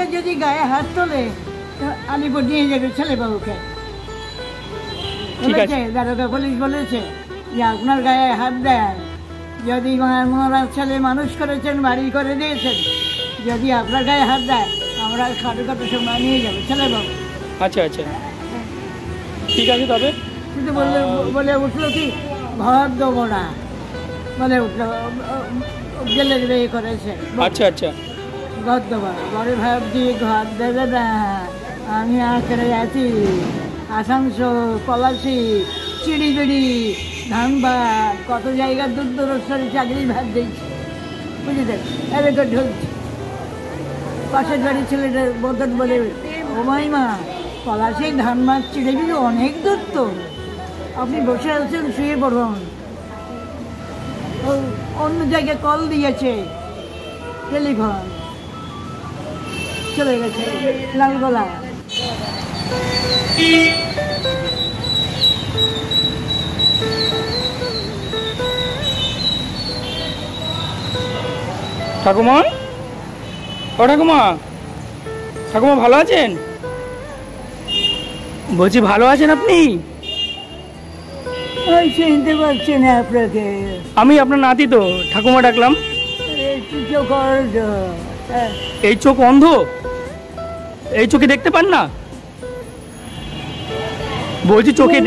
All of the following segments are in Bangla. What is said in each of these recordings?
থেকে যদি গায়ে হাত তোলে আলিপুর নিয়ে যাবে ছেলেবাবুকে ঠিক আছে। দারোগা পুলিশ বলেছে যে আপনার গায়ে হাত দেয়। যদি মহারাজ ছেলে মানুষ করেছেন বাড়ি করে দিয়েছেন যদি আপনার গায়ে হাত দেয় আমরা খাটো খাটো সময় নিয়ে যাব ছেলেবাবু আচ্ছা আচ্ছা। ঠিক আছে তবে? কিন্তু বললে বলে উঠল কি ঘর দেবো না। বলে উঠল গেলে গেলে করেছে। আচ্ছা আচ্ছা। না বড় ভাবছি ঘর দেবে না। আমি আঁকড়ে আছি। আসানসোল পলাশি, চিড়িবিড়ি ধানবাদ কত জায়গা দূর দূরস্থরে চাকরি ভাত দিয়েছি। বুঝলি এদিকে ঢুকছি। পাশের বাড়ির ছেলেটা বোধন বলে, ও মাইমা, পলাশি ধানবাদ চিড়িবিড়ি অনেক দূর তো। আপনি বসে আছেন, শুয়ে পড়ুন। অন্য জায়গায় কল দিয়েছে। টেলিফোন। চলে গেছে লালগোলা ঠাকুমা? ও ঠাকুমা ঠাকুমা ভালো আছেন? বলছি ভালো আছেন আপনি? চিনতে পারছি না আপনাকে। আমি আপনার নাতি তো ঠাকুমা ডাকলাম। হ্যাঁ, এই চোখ অন্ধ? এই চোখে দেখতে পান না? বলছি চোখে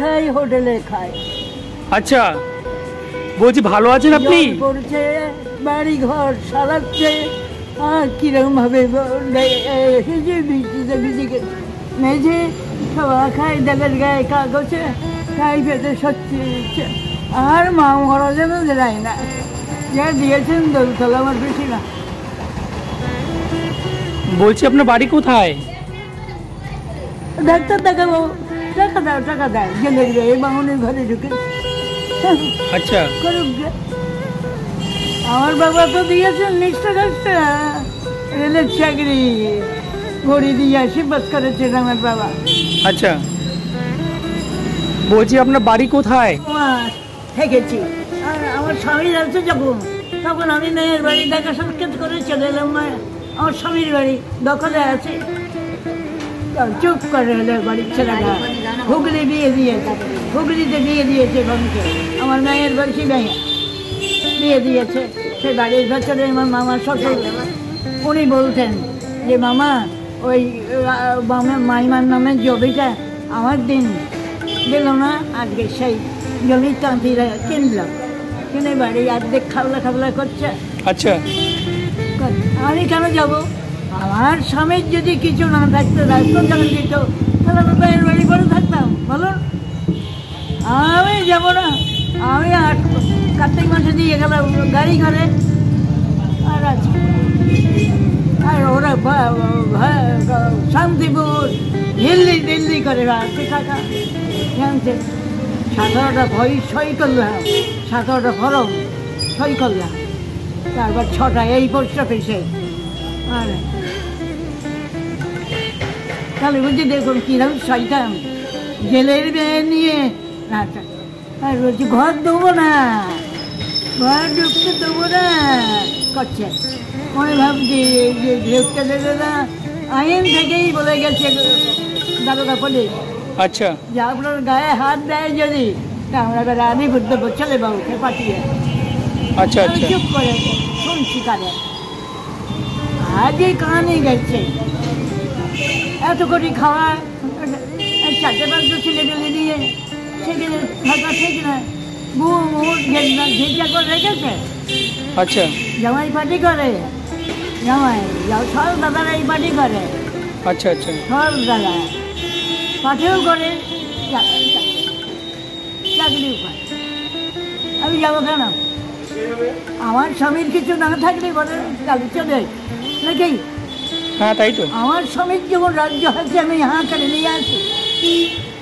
খাই হোটেলে খাই। আচ্ছা বলছি ভালো আছেন আপনি? বাড়ি ঘর সারাচ্ছে আর কীরকম ভাবে এসেছে বৃষ্টিতে ভিজে মেঝে সবাই খাই দেবের গায়ে কাগজে খাই পেতে সত্যি আর মা যেন দেয় না। যা দিয়েছেন দোলতলা আমার বেশি না। বলছি আপনার বাড়ি কোথায়? ডাক্তার দেখাবো। টাকা দাও টাকা দাও। গেলে গিয়ে বামুনের ঘরে ঢুকে। আচ্ছা। আমার বাবা তো দিয়েছেন নিষ্ঠা কাজটা রেলের চাকরি ঘড়ি দিয়ে আশীর্বাদ করেছেন আমার বাবা। আচ্ছা। বলছি আপনার বাড়ি কোথায়? থেকেছি। আমার স্বামী যাচ্ছে যখন। তখন আমি মেয়ের বাড়ি দেখা সাক্ষাৎ করে চলে এলাম মা- আমার স্বামীর বাড়ি দখলে আছে। চুপ করে বাড়ির ছেলেটা। হুগলি বিয়ে দিয়েছে। হুগলিতে বিয়ে দিয়েছে বোনকে। আমার মেয়ের বয়সী মেয়ে। বিয়ে দিয়েছে। সে বাড়ির ভেতরে আমার মামা শ্বশুর। উনি বলতেন যে, মামা, ওই মাইমার নামের জমিটা আমার দিন। দিল না, আজকে সেই জমি তাঁতিরা কিনলাম। কিনে বাড়ি অর্ধেক খাবলা খাবলা করছে। আচ্ছা। আমি কেন যাব? আমার স্বামীর যদি কিছু না থাকতো রাস্তা যখন দিত তাহলে আমি বাইরের বাড়ি করে থাকতাম, বলুন? আমি যাব না। আমি আর কার্তিক মাসে দিয়ে গেলাম গাড়ি করে আর আজকে আর ওরা শান্তিপুর, দিল্লি দিল্লি করে আছে টাকা জানছে সতেরোটা ভয়, সই করলাম সতেরোটা ফরম সই করলাম তারপর ছটা এই পোস্ট অফিসে আর তাহলে বলছি দেখুন কীরকম শয়তান। জেলের মেয়ে নিয়ে আর বলছি ঘর দেবো না। ঘর ঢুকতে দেবো না। করছে। মনে ভাবছি যে ঢুকতে দেবে না আইন থেকেই বলে গেছে দারোগা পুলিশ। আচ্ছা। যে আপনার গায়ে হাত দেয় যদি তা আমরা আনি বুদ্ধ ছেলে বাবুকে পাঠিয়ে আচ্ছা আমি আচ্ছা চুপ করে শুনছি কানে আজই কানে গেছে এত কোটি খাওয়া আর চারটে পাঁচটা ছেলে পেলে দিয়ে সেখানে থাকা ঠিক না বউ মুখ ঘেন্না ঘেঁচা করে রেখেছে আচ্ছা জামাই পার্টি করে জামাই যাও সব দাদারা এই পার্টি করে আচ্ছা আচ্ছা সব দাদা পাঠেও করে চাকরি করে। চাকরিও করে আমি যাব কেন আমার স্বামীর কিছু না থাকলে বলে কালি চলে। নাকি? হ্যাঁ তাই তো। আমার স্বামীর যখন রাজ্য আছে আমি হাঁ করে নিয়ে আসি।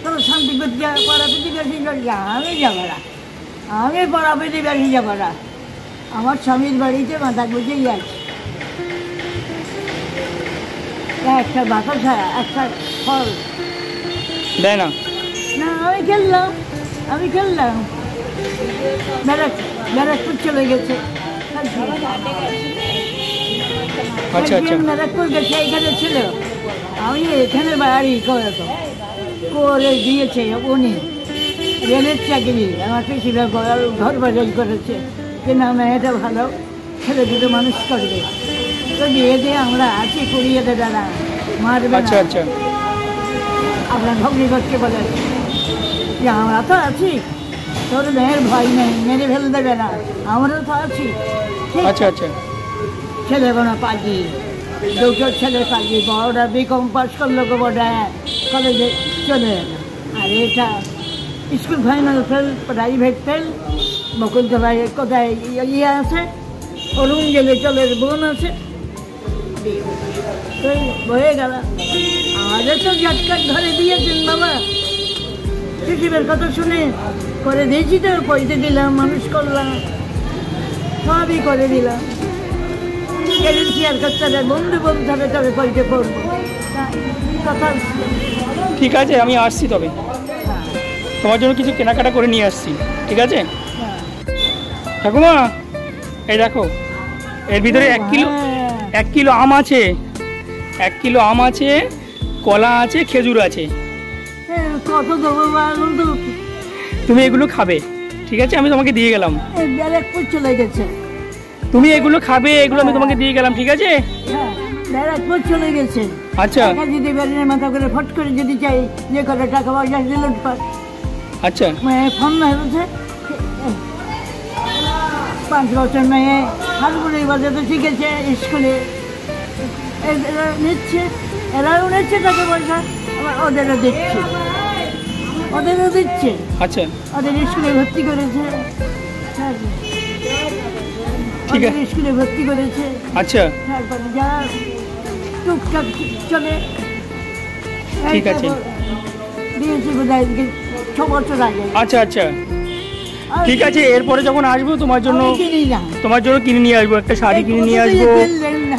তবে শান্তি করতে পড়াপিটি বেশি করি আমি যাব না। আমি পড়াপিটি বেশি যাব না। আমার স্বামীর বাড়িতে মাথা গুজেই আছে। একটা বাতাসা একটা ফল দেয় না। না আমি খেললাম আমি খেললাম। ব্যারাক ব্যারাকপুর চলে গেছে। আচ্ছা, আচ্ছা। ব্যারাকপুর গেছে এখানে ছিল। আমি এখানে বাড়ি করে তো করে দিয়েছে উনি। রেলের চাকরি আমার পিসিরা ঘর বাজার করেছে। যে না মেয়েটা ভালো ছেলে দুটো মানুষ করবে। তো বিয়ে দিয়ে আমরা আছি কুড়িয়ে দেবে দাদা মারবে আচ্ছা আচ্ছা। আপনার ভগ্নিগতকে বলে যে আমরা তো আছি। তোর মেয়ের ভয় নেই মেরে ফেলে দেবে না আমরাও তো আছি ঠিক আচ্ছা আচ্ছা ছেলে কোনো পাখি দুটো ছেলে পাখি বড়টা বিকম পাস করল গো বড়া কলেজে চলে এলো। আর এটা school final fail private fail Bakul ভাই কোথায় ইয়ে- ইয়ে আছে অরুণ গেলে চলের বোন আছে তো হয়ে গেল আমাদের তো জটকাট ধরে দিয়েছেন বাবা শিশিবের কথা শুনে করে দিয়েছি তো পয়সা দিলাম মানুষ করলাম সবই করে দিলাম। হবে বন্ধু বলতে হবে তবে পয়সা করব ঠিক আছে আমি আসছি তবে। তোমার জন্য কিছু কেনাকাটা করে নিয়ে আসছি ঠিক আছে। ঠাকুমা এই দেখো এর ভিতরে এক কিলো হ্যাঁ। এক কিলো আম আছে এক কিলো আম আছে কলা আছে খেজুর আছে। কত দেবো বলুন তো তুমি এগুলো খাবে ঠিক আছে? আমি তোমাকে দিয়ে গেলাম। এই ব্যারাকপুর চলে গেছে। তুমি এগুলো খাবে এগুলো আমি তোমাকে দিয়ে গেলাম ঠিক আছে? হ্যাঁ ব্যারাকপুর চলে গেছে। আচ্ছা। টাকা যদি বেরিয়ে মাথা করে ফট করে যদি চাই যে করে টাকা পয়সা দিল আচ্ছা। মেয়ে ফোন হয়েছে পাঁচ বছর মেয়ে হারমোনি বাজাতে শিখেছে স্কুলে। এরা নিচ্ছে এরাও নিচ্ছে টাকা পয়সা ওদেরও দিচ্ছে। ওদেরও দিচ্ছে আচ্ছা। ওদের স্কুলে ভর্তি করেছে। হ্যাঁ। ঠিক আছে। স্কুলে ভর্তি করেছে। আচ্ছা। তারপরে টুকটাক চলে। ঠিক আছে। দিয়েছে বোধ হয় ছ বছর আগে। আচ্ছা আচ্ছা। ঠিক আছে এরপরে যখন আসব তোমার জন্য তোমার জন্য কিনে নিয়ে আসব একটা শাড়ি কিনে নিয়ে আসব।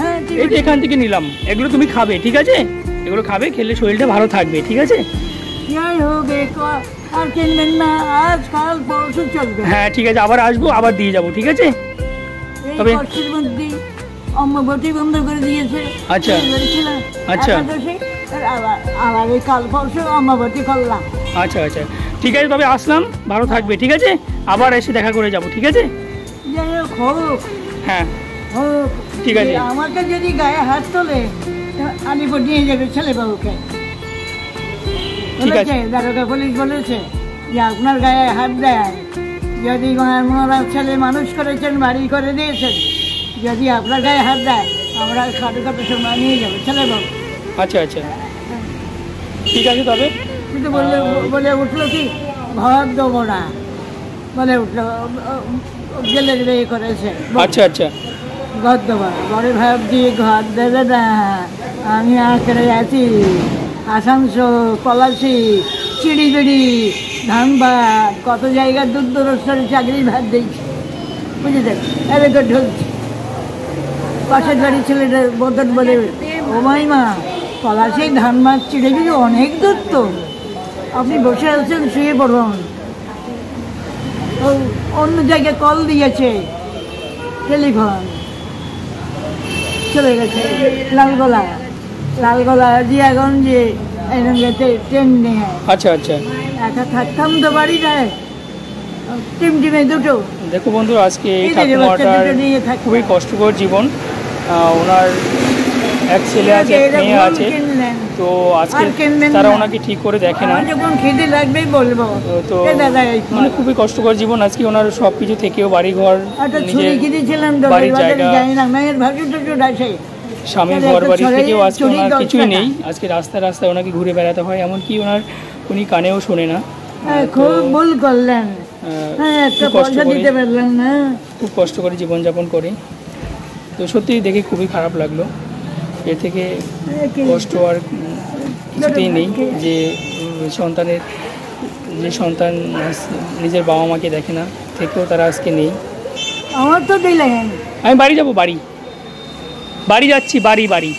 হ্যাঁ এই এখান থেকে নিলাম। এগুলো তুমি খাবে ঠিক আছে? এগুলো খাবে খেলে শরীরটা ভালো থাকবে ঠিক আছে? না আজ কাল পরশু চলবে। হ্যাঁ ঠিক আছে আবার আসব আবার দিয়ে যাব ঠিক আছে? তবে- মধ্যে বন্ধ করে দিয়েছে। আচ্ছা। আচ্ছা। আবার কাল পরশু করলাম। আচ্ছা আচ্ছা। ঠিক আছে তবে আসলাম ভালো থাকবে ঠিক আছে? আবার এসে দেখা করে যাব ঠিক আছে? যাই হোক হোক। হ্যাঁ। ঠিক আছে। আমাকে যদি গায়ে হাত তোলে আলিপুর নিয়ে যাবে ছেলে বাবুকে ঠিক আছে। দারোগা পুলিশ বলেছে যে আপনার গায়ে হাত দেয়। যদি ওনারা ছেলে মানুষ করেছেন বাড়ি করে দিয়েছেন যদি আপনার গায়ে হাত দেয় আমরা খাটো খাটো সময় নিয়ে যাব। ছেলে বাবু আচ্ছা আচ্ছা। ঠিক আছে তবে। কিন্তু বললে বলে উঠল কি ঘর দেবো না। বলে উঠল গেলে বিয়ে করেছে আচ্ছা আচ্ছা। ঘর দেবো। পরে ভাবছি ঘর দেবে না। আমি আঁকড়ে আছি। আসানসোল, পলাশি, চিড়িবিড়ি ধানবাদ কত জায়গার দূর দূরস্থরে চাকরির ভাত দিয়েছি। বুঝেছেন? এদিকে ঢুকছি। পাশের বাড়ির ছেলেটার বদন বলে, ও মাইমা, পলাশি ধানবাদ চিড়িবিড়ি অনেক দূর তো। আপনি বসে আছেন, শুয়ে পড়ুন। ও অন্য জায়গায় কল দিয়েছে, টেলিফোন। চলে গেছে, লালগোলা। লালগোলা জিয়াগঞ্জে এরকম ট্রেন নিয়ে আচ্ছা আচ্ছা। একা থাকতাম তো টিমে দুটো। দেখো বন্ধু আজকে এই ঠাকুমাটার। খুবই কষ্টকর জীবন। ওনার এক ছেলে আছে এক মেয়ে আছে। তো আজকে তারা ওনাকে ঠিক করে দেখে না। যখন লাগবেই বলব। তো- মানে খুবই কষ্টকর জীবন। আজকে ওনার সব কিছু থেকেও বাড়ি ঘর একটা নিজের বাড়ির জায়গা। স্বামীর ঘর বাড়ি থেকেও আজকে ওনার কিছুই নেই। আজকে রাস্তায় রাস্তায় ওনাকে ঘুরে বেড়াতে হয় এমনকি ওনার উনি কানেও শোনে না। হ্যাঁ, খুব ভুল করলেন। আহ, হ্যাঁ খুব কষ্ট করে জীবনযাপন করে। তো সত্যি দেখে খুবই খারাপ লাগল। এর থেকে কষ্ট আর কিছুতেই নেই যে সন্তানের যে সন্তান নিজের বাবা মাকে দেখে না থেকেও তারা আজকে নেই। আমার তো দিলেন। আমি বাড়ি যাব বাড়ি। বাড়ি যাচ্ছি বাড়ি বাড়ি।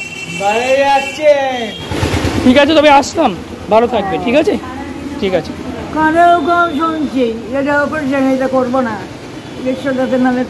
ঠিক আছে তবে আসলাম ভালো থাকবে ঠিক আছে? ঠিক আছে। কানেও কম শুনছি এটা অপারেশন এটা করব না। নাহলে